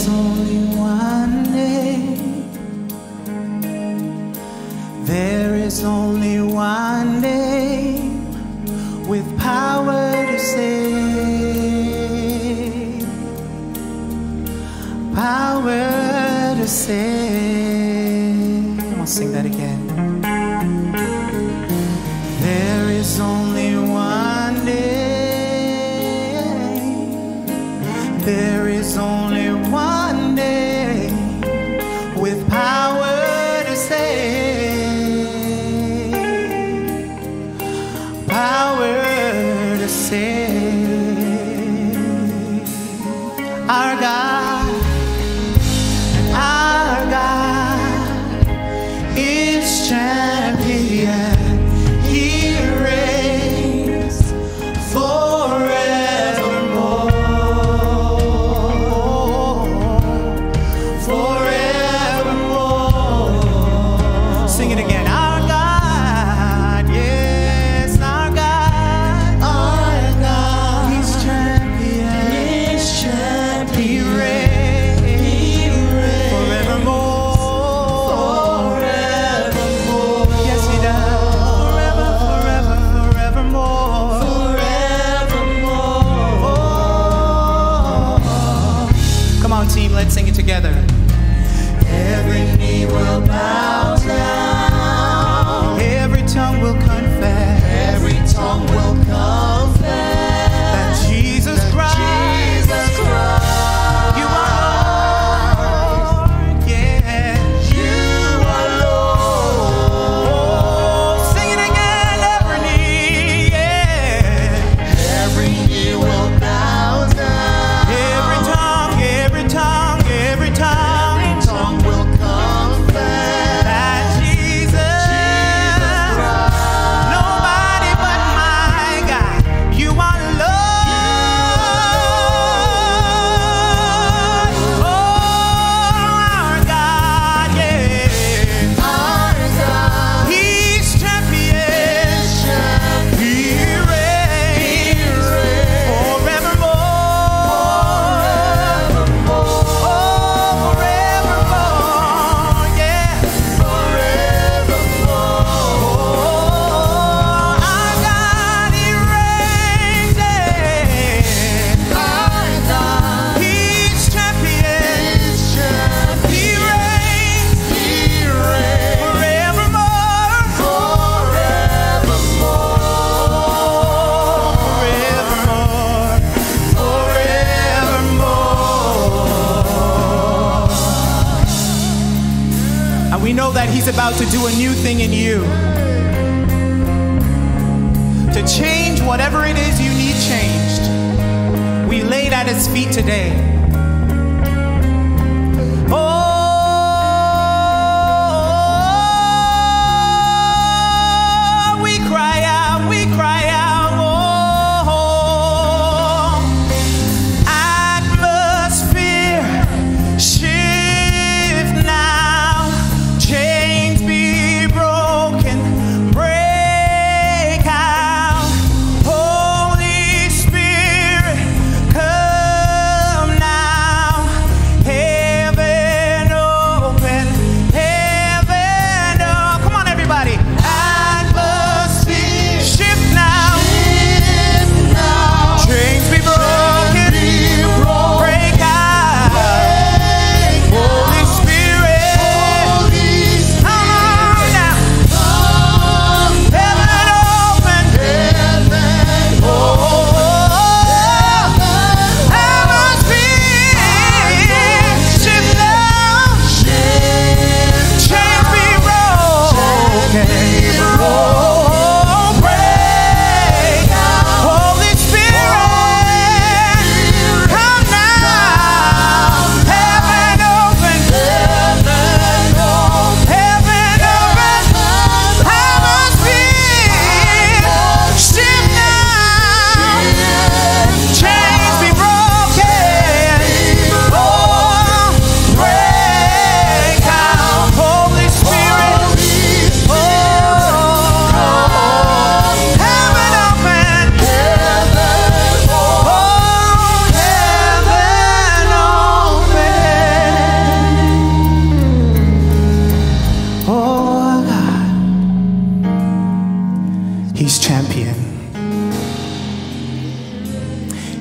There's only one name. There is only one name with power to save. Power to save. I want to sing that again. with power to save, power to save. Our God. song, team. Let's sing it together. Every knee will bow down. We know that He's about to do a new thing in you. To change whatever it is you need changed. We laid at His feet today.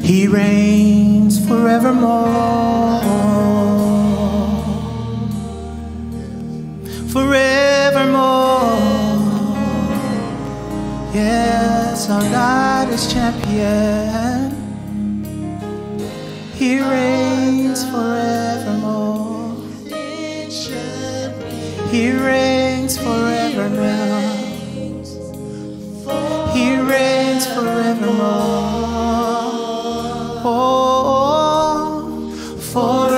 He reigns forevermore. Forevermore. Yes, our God is champion. He reigns forevermore. He reigns forevermore. He reigns forevermore. Thank